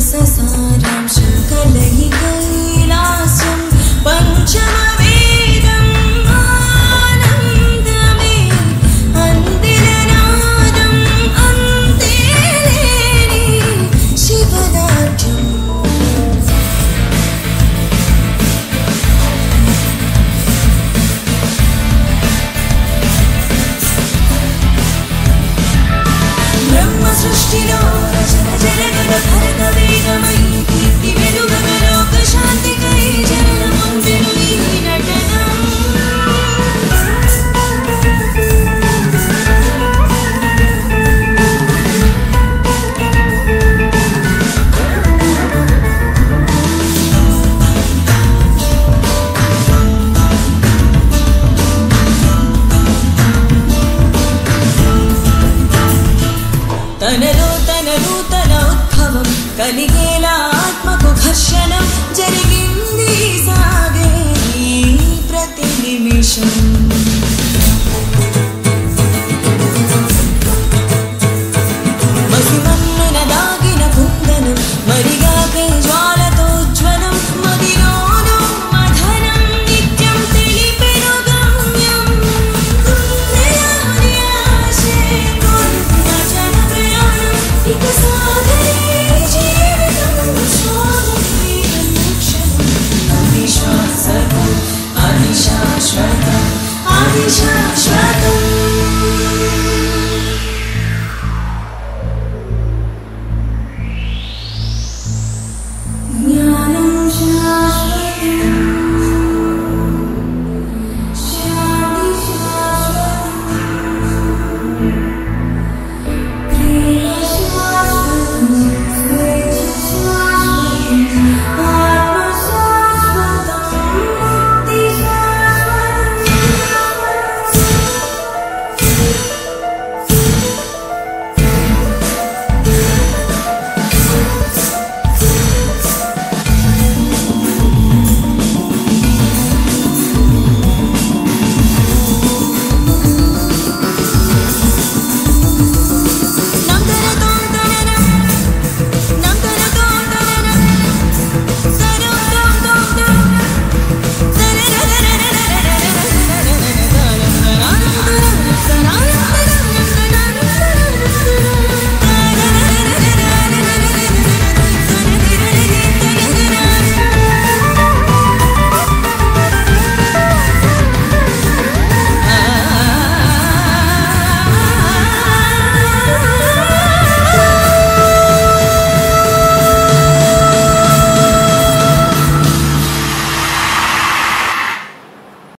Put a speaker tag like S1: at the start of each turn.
S1: नेत्रमुरससारांशं कलयि कैलास्यं पञ्चमवेदम् आनन्दमे अन्दिरनादम् अन्ते शिवराज्यम् ब्रह्मसृष्टिलो रचन जनगण भरत తనలో తన నూతన ఉద్భవం కలిగేలా ఆత్మకు ఘర్షణం జరిగింది సాగ. sunshine.